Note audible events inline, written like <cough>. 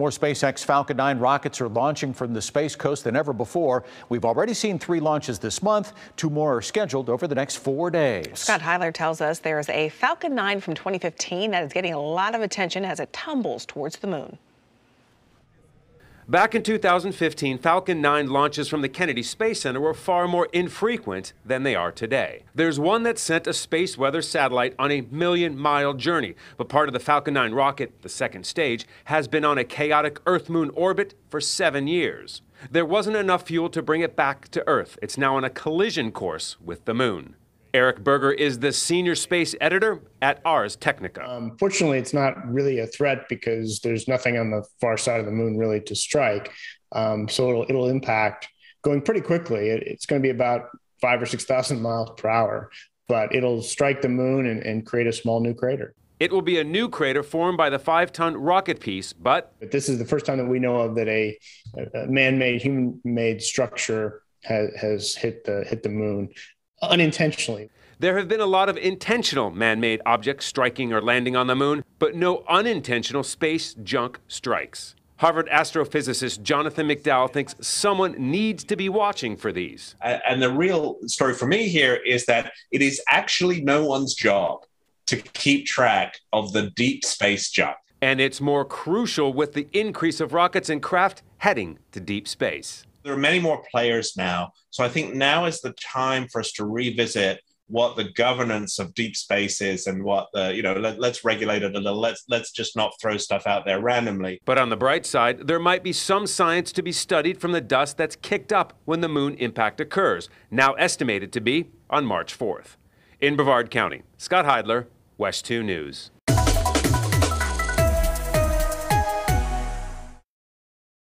More SpaceX Falcon 9 rockets are launching from the Space Coast than ever before. We've already seen three launches this month. Two more are scheduled over the next four days. Scott Heidler tells us there's a Falcon 9 from 2015 that is getting a lot of attention as it tumbles towards the moon. Back in 2015, Falcon 9 launches from the Kennedy Space Center were far more infrequent than they are today. There's one that sent a space weather satellite on a million mile journey, but part of the Falcon 9 rocket, the second stage, has been on a chaotic Earth Moon orbit for seven years. There wasn't enough fuel to bring it back to Earth. It's now on a collision course with the moon. Eric Berger is the senior space editor at Ars Technica. Um, fortunately, it's not really a threat because there's nothing on the far side of the moon really to strike. Um, so it'll it'll impact going pretty quickly. It, it's going to be about five or six thousand <laughs> miles per hour, but it'll strike the moon and, and create a small new crater. It will be a new crater formed by the five-ton rocket piece, but, but this is the first time that we know of that a, a man-made, human-made structure has, has hit the hit the moon unintentionally. There have been a lot of intentional man made objects striking or landing on the moon, but no unintentional space junk strikes. Harvard astrophysicist Jonathan McDowell thinks someone needs to be watching for these. And the real story for me here is that it is actually no one's job to keep track of the deep space junk. And it's more crucial with the increase of rockets and craft heading to deep space. There are many more players now. So I think now is the time for us to revisit what the governance of deep space is and what the you know let, us regulate it a little. Let's let's just not throw stuff out there randomly. But on the bright side there might be some science to be studied from the dust that's kicked up when the moon impact occurs now estimated to be on march 4th in brevard county scott heidler WESH 2 news